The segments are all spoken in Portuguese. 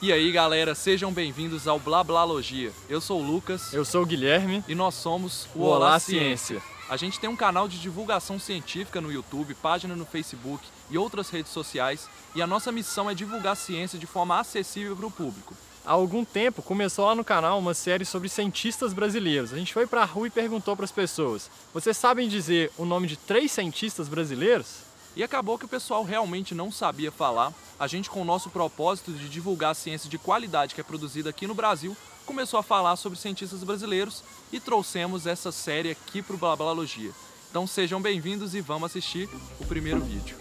E aí galera, sejam bem-vindos ao Blablalogia. Eu sou o Lucas. Eu sou o Guilherme. E nós somos o Olá, Olá Ciência. Ciência. A gente tem um canal de divulgação científica no YouTube, página no Facebook e outras redes sociais. E a nossa missão é divulgar ciência de forma acessível para o público. Há algum tempo começou lá no canal uma série sobre cientistas brasileiros. A gente foi para a rua e perguntou para as pessoas: Vocês sabem dizer o nome de três cientistas brasileiros? E acabou que o pessoal realmente não sabia falar. A gente, com o nosso propósito de divulgar a ciência de qualidade que é produzida aqui no Brasil, começou a falar sobre cientistas brasileiros e trouxemos essa série aqui para o Blablalogia. Então sejam bem-vindos e vamos assistir o primeiro vídeo.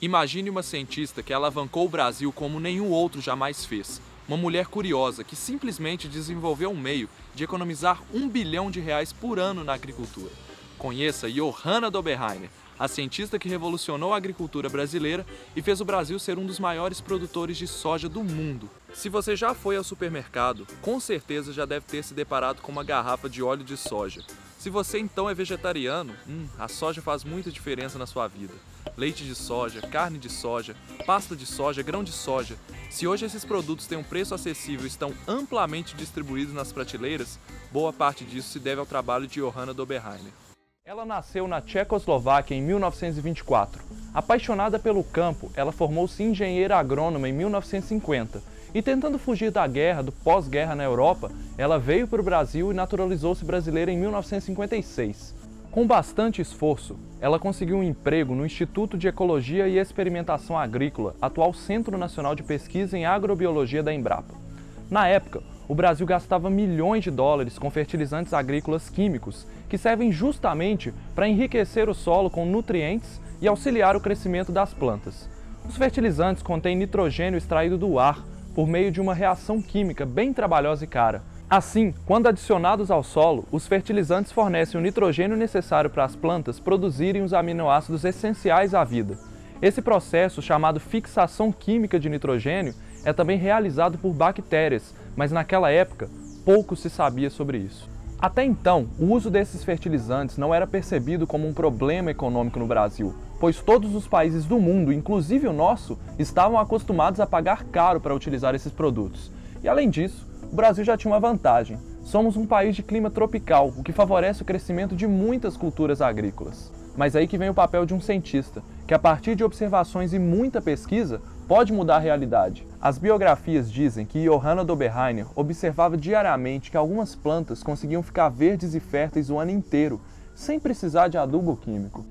Imagine uma cientista que alavancou o Brasil como nenhum outro jamais fez uma mulher curiosa que simplesmente desenvolveu um meio de economizar um bilhão de reais por ano na agricultura. Conheça Johanna Doberheiner, a cientista que revolucionou a agricultura brasileira e fez o Brasil ser um dos maiores produtores de soja do mundo. Se você já foi ao supermercado, com certeza já deve ter se deparado com uma garrafa de óleo de soja. Se você então é vegetariano, hum, a soja faz muita diferença na sua vida. Leite de soja, carne de soja, pasta de soja, grão de soja. Se hoje esses produtos têm um preço acessível e estão amplamente distribuídos nas prateleiras, boa parte disso se deve ao trabalho de Johanna Doberheiner. Ela nasceu na Tchecoslováquia em 1924. Apaixonada pelo campo, ela formou-se engenheira agrônoma em 1950 e tentando fugir da guerra, do pós-guerra na Europa, ela veio para o Brasil e naturalizou-se brasileira em 1956. Com bastante esforço, ela conseguiu um emprego no Instituto de Ecologia e Experimentação Agrícola, atual Centro Nacional de Pesquisa em Agrobiologia da Embrapa. Na época, o Brasil gastava milhões de dólares com fertilizantes agrícolas químicos, que servem justamente para enriquecer o solo com nutrientes e auxiliar o crescimento das plantas. Os fertilizantes contêm nitrogênio extraído do ar, por meio de uma reação química bem trabalhosa e cara. Assim, quando adicionados ao solo, os fertilizantes fornecem o nitrogênio necessário para as plantas produzirem os aminoácidos essenciais à vida. Esse processo, chamado fixação química de nitrogênio, é também realizado por bactérias, mas naquela época pouco se sabia sobre isso. Até então, o uso desses fertilizantes não era percebido como um problema econômico no Brasil, pois todos os países do mundo, inclusive o nosso, estavam acostumados a pagar caro para utilizar esses produtos. E além disso, o Brasil já tinha uma vantagem. Somos um país de clima tropical, o que favorece o crescimento de muitas culturas agrícolas. Mas aí que vem o papel de um cientista, que a partir de observações e muita pesquisa, pode mudar a realidade. As biografias dizem que Johanna Doberheiner observava diariamente que algumas plantas conseguiam ficar verdes e férteis o ano inteiro, sem precisar de adubo químico.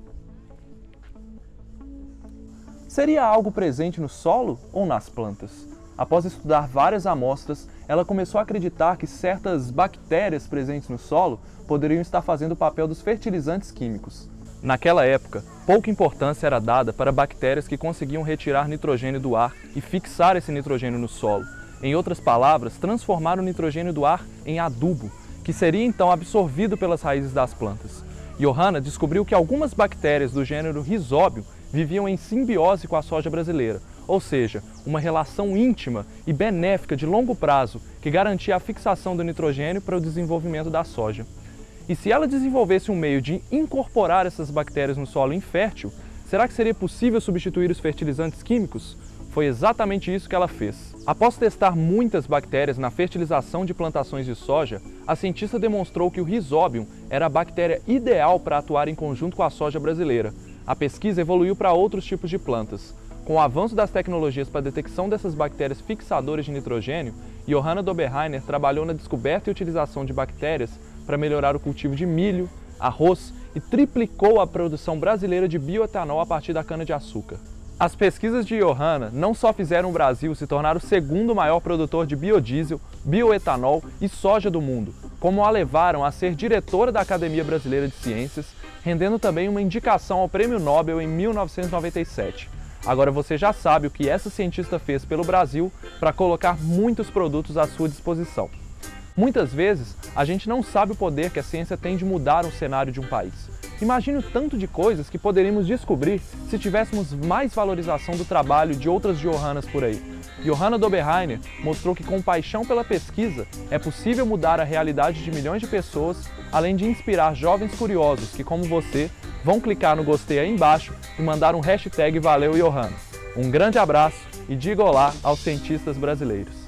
Seria algo presente no solo ou nas plantas? Após estudar várias amostras, ela começou a acreditar que certas bactérias presentes no solo poderiam estar fazendo o papel dos fertilizantes químicos. Naquela época, pouca importância era dada para bactérias que conseguiam retirar nitrogênio do ar e fixar esse nitrogênio no solo. Em outras palavras, transformar o nitrogênio do ar em adubo, que seria então absorvido pelas raízes das plantas. Johanna descobriu que algumas bactérias do gênero Rhizóbio viviam em simbiose com a soja brasileira, ou seja, uma relação íntima e benéfica de longo prazo que garantia a fixação do nitrogênio para o desenvolvimento da soja. E se ela desenvolvesse um meio de incorporar essas bactérias no solo infértil, será que seria possível substituir os fertilizantes químicos? Foi exatamente isso que ela fez. Após testar muitas bactérias na fertilização de plantações de soja, a cientista demonstrou que o Rhizobium era a bactéria ideal para atuar em conjunto com a soja brasileira, a pesquisa evoluiu para outros tipos de plantas. Com o avanço das tecnologias para a detecção dessas bactérias fixadoras de nitrogênio, Johanna Doberheiner trabalhou na descoberta e utilização de bactérias para melhorar o cultivo de milho, arroz e triplicou a produção brasileira de bioetanol a partir da cana-de-açúcar. As pesquisas de Johanna não só fizeram o Brasil se tornar o segundo maior produtor de biodiesel, bioetanol e soja do mundo, como a levaram a ser diretora da Academia Brasileira de Ciências rendendo também uma indicação ao Prêmio Nobel em 1997. Agora você já sabe o que essa cientista fez pelo Brasil para colocar muitos produtos à sua disposição. Muitas vezes, a gente não sabe o poder que a ciência tem de mudar o cenário de um país. Imagine o tanto de coisas que poderíamos descobrir se tivéssemos mais valorização do trabalho de outras Johannas por aí. Johanna Doberheiner mostrou que com paixão pela pesquisa é possível mudar a realidade de milhões de pessoas, além de inspirar jovens curiosos que, como você, vão clicar no gostei aí embaixo e mandar um hashtag Valeu Johanna. Um grande abraço e diga olá aos cientistas brasileiros.